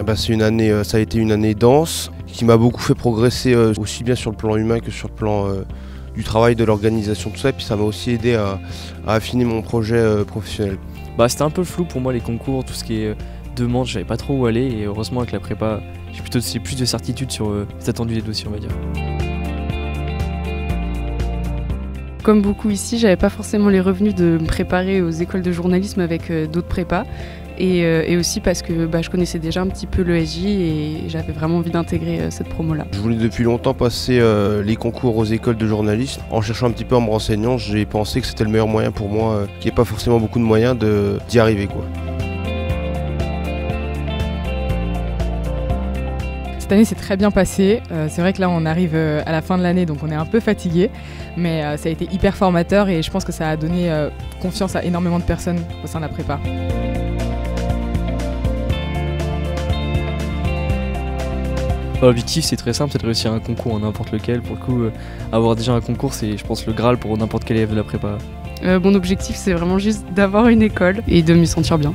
Eh ben, c'est une année, euh, ça a été une année dense qui m'a beaucoup fait progresser euh, aussi bien sur le plan humain que sur le plan euh, du travail, de l'organisation, tout ça. Et puis ça m'a aussi aidé à, à affiner mon projet euh, professionnel. Bah, c'était un peu flou pour moi les concours, tout ce qui est euh, demande, je savais pas trop où aller et heureusement avec la prépa, j'ai plutôt plus de certitude sur euh, les attendus des dossiers, on va dire. Comme beaucoup ici, j'avais pas forcément les revenus de me préparer aux écoles de journalisme avec euh, d'autres prépas. Et, euh, et aussi parce que bah, je connaissais déjà un petit peu l'ESJ et j'avais vraiment envie d'intégrer euh, cette promo-là. Je voulais depuis longtemps passer euh, les concours aux écoles de journalisme. En cherchant un petit peu en me renseignant, j'ai pensé que c'était le meilleur moyen pour moi, euh, qu'il n'y ait pas forcément beaucoup de moyens de- d'y arriver. Quoi. Cette année s'est très bien passée. Euh, c'est vrai que là, on arrive euh, à la fin de l'année, donc on est un peu fatigué. Mais euh, ça a été hyper formateur et je pense que ça a donné euh, confiance à énormément de personnes au sein de la prépa. L'objectif c'est très simple, c'est de réussir un concours en n'importe lequel. Pour le coup, euh, avoir déjà un concours c'est je pense le Graal pour n'importe quel élève de la prépa. Euh, mon objectif, c'est vraiment juste d'avoir une école et de m'y sentir bien.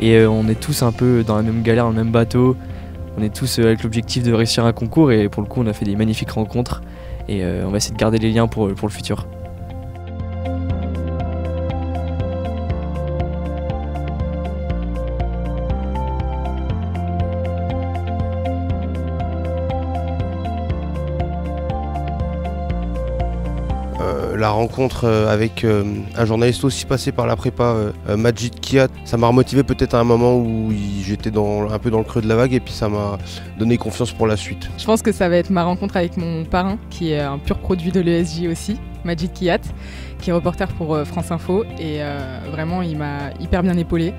Et euh, on est tous un peu dans la même galère, dans le même bateau. On est tous euh, avec l'objectif de réussir un concours et pour le coup on a fait des magnifiques rencontres et euh, on va essayer de garder les liens pour, pour le futur. Euh, la rencontre euh, avec euh, un journaliste aussi passé par la prépa, Majid Kiat, ça m'a remotivé peut-être à un moment où j'étais un peu dans le creux de la vague et puis ça m'a donné confiance pour la suite. Je pense que ça va être ma rencontre avec mon parrain, qui est un pur produit de l'ESJ aussi, Majid Kiat, qui est reporter pour France Info. Et vraiment, il m'a hyper bien épaulé.